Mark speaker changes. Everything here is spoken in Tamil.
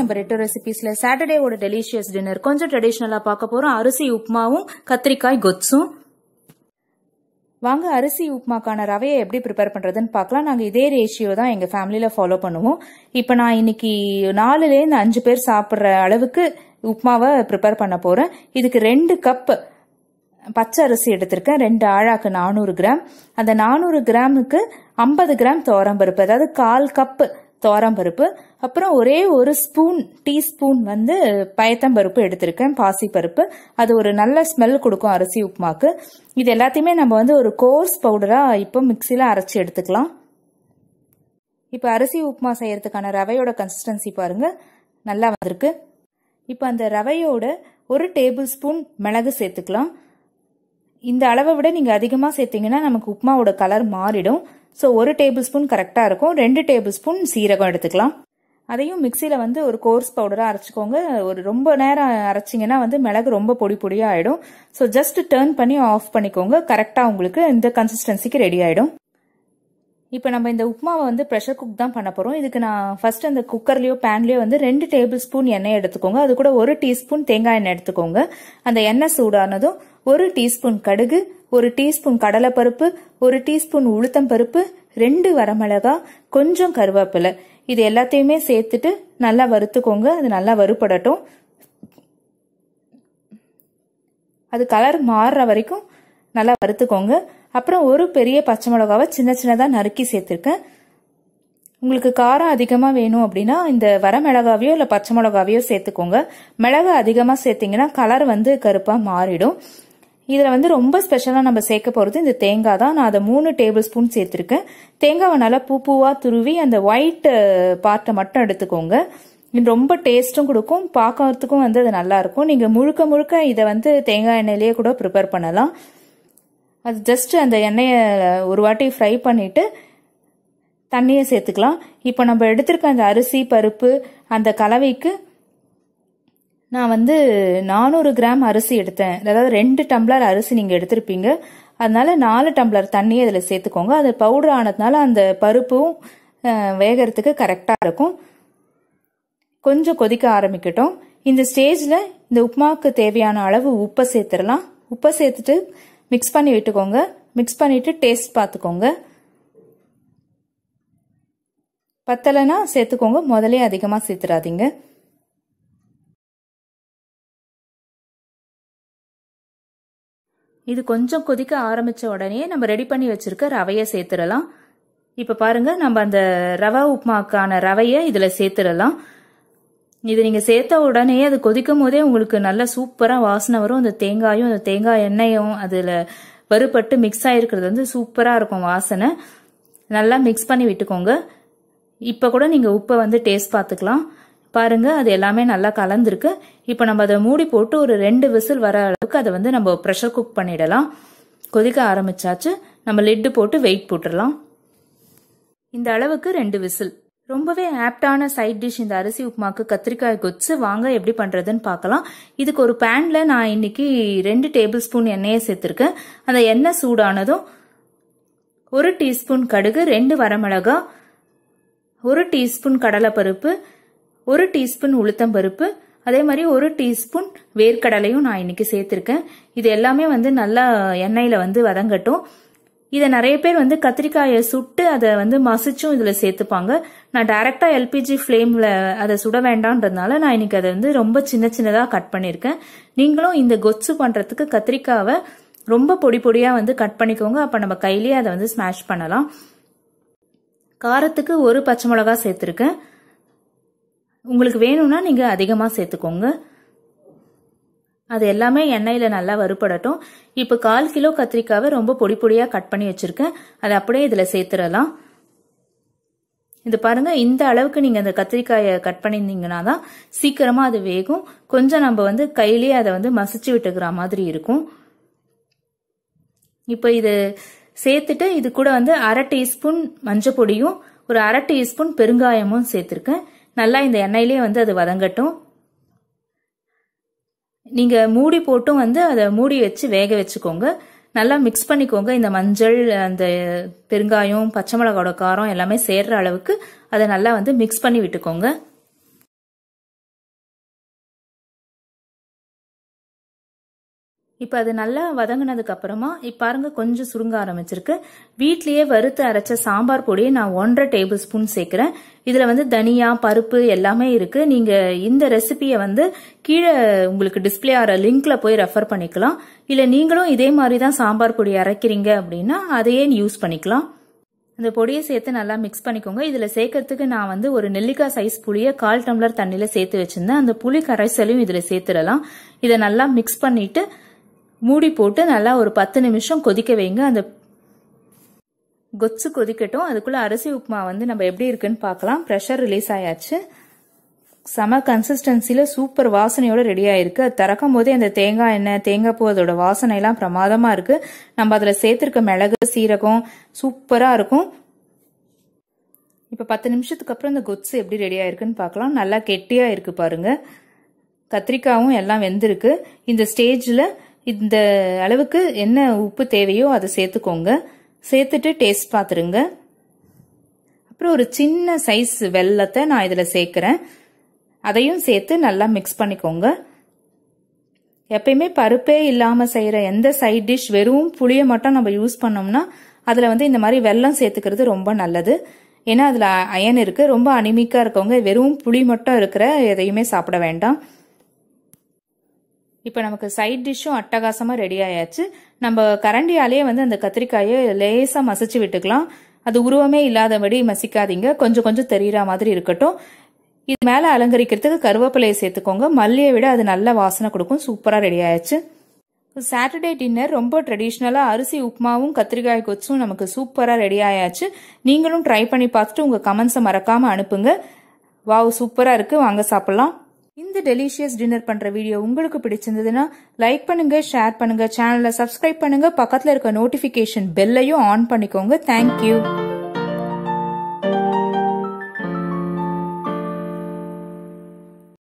Speaker 1: நம்ம ரெட்டோ ரெசிபிஸ்ல சாட்டர்டேவோட டெலிஷியஸ் டின்னர் கொஞ்சம் ட்ரெடிஷ்னலா பார்க்க போறோம். அரிசி உப்மாவும் கத்திரிக்காய் கொத்ஸும் வாங்க அரிசி உப்புமாக்கான ரவையை எப்படி ப்ரிப்பேர் பண்ணுறதுன்னு பார்க்கலாம். நாங்கள் இதே ரேஷியோ தான் எங்கள் ஃபேமிலியில் ஃபாலோ பண்ணுவோம். இப்போ நான் இன்னைக்கு நாலுலேருந்து அஞ்சு பேர் சாப்பிட்ற அளவுக்கு உப்புமாவை ப்ரிப்பேர் பண்ண போகிறேன் இதுக்கு ரெண்டு கப் பச்சை அரிசி எடுத்திருக்கேன். ரெண்டு ஆழாக்கு நானூறு கிராம். அந்த நானூறு கிராமுக்கு ஐம்பது கிராம் பருப்பு. அதாவது கால் கப்பு பருப்பு அப்புறம் ஒரே ஒரு ஸ்பூன் டீஸ்பூன் வந்து பயத்தம்பருப்பு எடுத்திருக்கேன் பாசி பருப்பு. அது ஒரு நல்ல ஸ்மெல் கொடுக்கும் அரிசி உப்புமாக்கு. இது எல்லாத்தையுமே நம்ம வந்து ஒரு கோர்ஸ் பவுடராக இப்போ மிக்சியில் அரைச்சி எடுத்துக்கலாம். இப்போ அரிசி உப்புமா செய்யறதுக்கான ரவையோட கன்சிஸ்டன்சி பாருங்க. நல்லா வந்திருக்கு. இப்போ அந்த ரவையோட ஒரு டேபிள் ஸ்பூன் மிளகு சேர்த்துக்கலாம். இந்த அளவை விட நீங்கள் அதிகமாக சேர்த்தீங்கன்னா நமக்கு உப்புமாவோட கலர் மாறிடும். ஸோ ஒரு டேபிள் ஸ்பூன் கரெக்டாக இருக்கும். ரெண்டு டேபிள் ஸ்பூன் சீரகம் எடுத்துக்கலாம். அதையும் மிக்சியில் வந்து ஒரு கோர்ஸ் பவுடராக அரைச்சிக்கோங்க. ஒரு ரொம்ப நேரம் அரைச்சிங்கன்னா வந்து மிளகு ரொம்ப பொடி பொடியாக ஆகிடும் ஸோ ஜஸ்ட் டேர்ன் பண்ணி ஆஃப் பண்ணிக்கோங்க. கரெக்டாக உங்களுக்கு இந்த கன்சிஸ்டன்சிக்கு ரெடி ஆகிடும் இப்போ நம்ம இந்த உப்புமாவை வந்து ப்ரெஷர் குக் தான் பண்ண போகிறோம் இதுக்கு நான் ஃபர்ஸ்ட் அந்த குக்கர்லேயோ பேன்லேயோ வந்து ரெண்டு டேபிள் ஸ்பூன் எண்ணெய் எடுத்துக்கோங்க. அது கூட ஒரு டீஸ்பூன் தேங்காய் எண்ணெய் எடுத்துக்கோங்க. அந்த எண்ணெய் சூடானதும் ஒரு டீஸ்பூன் கடுகு ஒரு டீஸ்பூன் கடலைப்பருப்பு ஒரு டீஸ்பூன் உளுத்தம் பருப்பு ரெண்டு வரமிளகா கொஞ்சம் கருவேப்பிலை. இது எல்லாத்தையுமே சேர்த்துட்டு நல்லா வறுத்துக்கோங்க. அது நல்லா வறுபடட்டும். அது கலர் மாறுற வரைக்கும் நல்லா வறுத்துக்கோங்க. அப்புறம் ஒரு பெரிய பச்சை மிளகாவை சின்ன சின்னதாக நறுக்கி சேர்த்துருக்கேன். உங்களுக்கு காரம் அதிகமாக வேணும் அப்படின்னா இந்த வரமிளகாவையோ இல்லை பச்சை மிளகாவையோ சேர்த்துக்கோங்க. மிளகா அதிகமாக சேர்த்திங்கன்னா கலர் வந்து கருப்பாக மாறிடும். இதில் வந்து ரொம்ப ஸ்பெஷலாக நம்ம சேர்க்க போகிறது இந்த தேங்காய் தான். நான் அதை மூணு டேபிள் ஸ்பூன் சேர்த்துருக்கேன். தேங்காவை நல்லா பூ பூவாக துருவி அந்த ஒயிட் பார்ட்டை மட்டும் எடுத்துக்கோங்க. இது ரொம்ப டேஸ்ட்டும் கொடுக்கும். பார்க்கறதுக்கும் வந்து அது நல்லாயிருக்கும் நீங்கள் முழுக்க முழுக்க இதை வந்து தேங்காய் எண்ணெயிலேயே கூட ப்ரிப்பேர் பண்ணலாம். அது ஜஸ்ட் அந்த எண்ணெயை ஒரு வாட்டி ஃப்ரை பண்ணிவிட்டு தண்ணியை சேர்த்துக்கலாம். இப்போ நம்ம எடுத்திருக்க அந்த அரிசி பருப்பு அந்த கலவைக்கு நான் வந்து நானூறு கிராம் அரிசி எடுத்தேன். அதாவது ரெண்டு டம்ளர் அரிசி நீங்கள் எடுத்திருப்பீங்க. அதனால நாலு டம்ளர் தண்ணியை அதில் சேர்த்துக்கோங்க. அது பவுடர் ஆனதுனால அந்த பருப்பும் வேகிறதுக்கு கரெக்டாக இருக்கும். கொஞ்சம் கொதிக்க ஆரம்பிக்கட்டும். இந்த ஸ்டேஜில் இந்த உப்புமாவுக்கு தேவையான அளவு உப்பை சேர்த்துடலாம். உப்பை சேர்த்துட்டு மிக்ஸ் பண்ணி விட்டுக்கோங்க. மிக்ஸ் பண்ணிவிட்டு டேஸ்ட் பார்த்துக்கோங்க. பத்தலைன்னா சேர்த்துக்கோங்க. முதலே அதிகமாக சேர்த்துடாதீங்க. இது கொஞ்சம் கொதிக்க ஆரம்பிச்ச உடனே நம்ம ரெடி பண்ணி வச்சிருக்க ரவையை சேர்த்துடலாம். இப்போ பாருங்க நம்ம அந்த ரவா உப்புமாக்கான ரவையை இதில் சேர்த்துடலாம். இது நீங்கள் சேர்த்த உடனே அது கொதிக்கும் போதே உங்களுக்கு நல்ல சூப்பராக வாசனை வரும். அந்த தேங்காயும் அந்த தேங்காய் எண்ணெயும் அதில் வறுபட்டு மிக்ஸ் ஆகிருக்கிறது வந்து சூப்பராக இருக்கும் வாசனை. நல்லா மிக்ஸ் பண்ணி விட்டுக்கோங்க. இப்போ கூட நீங்கள் உப்பை வந்து டேஸ்ட் பார்த்துக்கலாம். பாருங்க அது எல்லாமே நல்லா கலந்துருக்கு. இப்போ நம்ம அதை மூடி போட்டு ஒரு ரெண்டு விசில் வர அளவுக்கு அதை வந்து நம்ம ப்ரெஷர் குக் பண்ணிடலாம். கொதிக்க ஆரம்பிச்சாச்சு. நம்ம லிட்டு போட்டு வெயிட் போட்டுடலாம். இந்த அளவுக்கு ரெண்டு விசில். ரொம்பவே ஆப்டான சைட் டிஷ் இந்த அரிசி உப்புமாக்கு கத்திரிக்காய் கொச்சு வாங்க எப்படி பண்றதுன்னு பார்க்கலாம். இதுக்கு ஒரு பேன்ல நான் இன்னைக்கு ரெண்டு டேபிள் ஸ்பூன் எண்ணெயை சேர்த்துருக்கேன். அந்த எண்ணெய் சூடானதும் ஒரு டீஸ்பூன் கடுகு ரெண்டு வரமிளகா ஒரு டீஸ்பூன் கடலைப்பருப்பு ஒரு டீஸ்பூன் உளுத்தம் பருப்பு அதே மாதிரி ஒரு டீஸ்பூன் வேர்க்கடலையும் நான் இன்னைக்கு சேர்த்துருக்கேன். இது எல்லாமே வந்து நல்லா எண்ணெயில் வந்து வதங்கட்டும். இதை நிறைய பேர் வந்து கத்திரிக்காயை சுட்டு அதை வந்து மசிச்சும் இதில் சேர்த்துப்பாங்க. நான் டைரெக்டாக எல்பிஜி ஃப்ளேமில் அதை சுட வேண்டான்றதுனால நான் இன்னைக்கு அதை வந்து ரொம்ப சின்ன சின்னதாக கட் பண்ணியிருக்கேன். நீங்களும் இந்த கொச்சு பண்ணுறதுக்கு கத்திரிக்காவை ரொம்ப பொடி பொடியாக வந்து கட் பண்ணிக்கோங்க. அப்போ நம்ம கையிலேயே அதை வந்து ஸ்மாஷ் பண்ணலாம். காரத்துக்கு ஒரு பச்சை மிளகா சேர்த்துருக்கேன். உங்களுக்கு வேணும்னா நீங்கள் அதிகமாக சேர்த்துக்கோங்க. அது எல்லாமே எண்ணெயில் நல்லா வறுபடட்டும். இப்போ கால் கிலோ கத்திரிக்காவை ரொம்ப பொடி பொடியாக கட் பண்ணி வச்சுருக்கேன். அதை அப்படியே இதில் சேர்த்துடலாம். இது பாருங்க இந்த அளவுக்கு நீங்கள் அந்த கத்திரிக்காயை கட் பண்ணியிருந்தீங்கன்னா தான் சீக்கிரமாக அது வேகும். கொஞ்சம் நம்ம வந்து கையிலேயே அதை வந்து மசிச்சு விட்டுக்கிற மாதிரி இருக்கும். இப்போ இது சேர்த்துட்டு இது கூட வந்து அரை டீஸ்பூன் மஞ்சள் பொடியும் ஒரு அரை டீஸ்பூன் பெருங்காயமும் சேர்த்துருக்கேன். நல்லா இந்த எண்ணெயிலே வந்து அது வதங்கட்டும். நீங்கள் மூடி போட்டும் வந்து அதை மூடி வச்சு வேக வச்சுக்கோங்க. நல்லா மிக்ஸ் பண்ணிக்கோங்க. இந்த மஞ்சள் அந்த பெருங்காயம் பச்சை மிளகாவோட காரம் எல்லாமே சேர்ற அளவுக்கு அதை நல்லா வந்து மிக்ஸ் பண்ணி விட்டுக்கோங்க. இப்போ அது நல்லா வதங்கினதுக்கு அப்புறமா இப்போ பாருங்க கொஞ்சம் சுருங்க ஆரம்பிச்சிருக்கு. வீட்லயே வறுத்து அரைச்ச சாம்பார் பொடியை நான் ஒன்றரை டேபிள் ஸ்பூன் சேர்க்கிறேன். இதுல வந்து தனியா பருப்பு எல்லாமே இருக்கு. நீங்க இந்த ரெசிபியை வந்து கீழே உங்களுக்கு டிஸ்பிளே ஆகிற லிங்க்ல போய் ரெஃபர் பண்ணிக்கலாம். இல்ல நீங்களும் இதே மாதிரி தான் சாம்பார் பொடி அரைக்கிறீங்க அப்படின்னா அதையே யூஸ் பண்ணிக்கலாம். இந்த பொடியை சேர்த்து நல்லா மிக்ஸ் பண்ணிக்கோங்க. இதில் சேர்க்கறதுக்கு நான் வந்து ஒரு நெல்லிக்காய் சைஸ் புளியை கால் டம்ளர் தண்ணியில் சேர்த்து வச்சிருந்தேன். அந்த புளி கரைசலையும் இதில் சேர்த்துடலாம். இதை நல்லா மிக்ஸ் பண்ணிட்டு மூடி போட்டு நல்லா ஒரு பத்து நிமிஷம் கொதிக்க வைங்க. அந்த கொச்சு கொதிக்கட்டும். அதுக்குள்ள அரிசி உப்புமா வந்து நம்ம எப்படி இருக்குன்னு பார்க்கலாம். ப்ரெஷர் ரிலீஸ் ஆயாச்சு. செம கன்சிஸ்டன்சில சூப்பர் வாசனையோட ரெடி ஆயிருக்கு. அது திறக்கும் போதே அந்த தேங்காய் எண்ணெய் தேங்காய் பூ அதோட வாசனை எல்லாம் பிரமாதமா இருக்கு. நம்ம அதுல சேர்த்திருக்க மிளகு சீரகம் சூப்பரா இருக்கும். இப்ப பத்து நிமிஷத்துக்கு அப்புறம் இந்த கொத்து எப்படி ரெடி ஆயிருக்குன்னு பார்க்கலாம். நல்லா கெட்டியா இருக்கு பாருங்க. கத்திரிக்காவும் எல்லாம் வெந்திருக்கு. இந்த ஸ்டேஜ்ல இந்த அளவுக்கு என்ன உப்பு தேவையோ அதை சேர்த்துக்கோங்க. சேர்த்துட்டு டேஸ்ட் பார்த்துருங்க. அப்புறம் ஒரு சின்ன சைஸ் வெள்ளத்தை நான் இதில் சேர்க்குறேன். அதையும் சேர்த்து நல்லா மிக்ஸ் பண்ணிக்கோங்க. எப்பயுமே பருப்பே இல்லாமல் செய்கிற எந்த சைட் டிஷ் வெறும் புளியை மட்டும் நம்ம யூஸ் பண்ணோம்னா அதில் வந்து இந்த மாதிரி வெல்லம் சேர்த்துக்கிறது ரொம்ப நல்லது. ஏன்னா அதில் அயன் இருக்குது ரொம்ப அனிமிக்காக இருக்கவங்க வெறும் புளி மட்டும் இருக்கிற எதையுமே சாப்பிட வேண்டாம். இப்போ நமக்கு சைட் டிஷ்ஷும் அட்டகாசமாக ரெடி ஆயாச்சு. நம்ம கரண்டியாலேயே வந்து அந்த கத்திரிக்காயை லேசாக மசிச்சு விட்டுக்கலாம். அது உருவமே இல்லாதபடி மசிக்காதீங்க. கொஞ்சம் கொஞ்சம் தெரிகிற மாதிரி இருக்கட்டும். இது மேலே அலங்கரிக்கிறதுக்கு கருவேப்பிலையை சேர்த்துக்கோங்க. மல்லியை விட அது நல்ல வாசனை கொடுக்கும். சூப்பராக ரெடி ஆயாச்சு. சாட்டர்டே டின்னர் ரொம்ப ட்ரெடிஷ்னலாக அரிசி உப்புமாவும் கத்திரிக்காய் கொச்சும் நமக்கு சூப்பராக ரெடி ஆயாச்சு. நீங்களும் ட்ரை பண்ணி பார்த்துட்டு உங்கள் கமெண்ட்ஸை மறக்காமல் அனுப்புங்க. வாவ் சூப்பராக இருக்குது வாங்க சாப்பிட்லாம். இந்த டெலிஷியஸ் டின்னர் பண்ற வீடியோ உங்களுக்கு பிடிச்சிருந்ததுன்னா லைக் பண்ணுங்க ஷேர் பண்ணுங்க சேனலை சப்ஸ்கிரைப் பண்ணுங்க. பக்கத்துல இருக்க நோட்டிபிகேஷன் பெல்லையும் ஆன் பண்ணிக்கோங்க. Thank you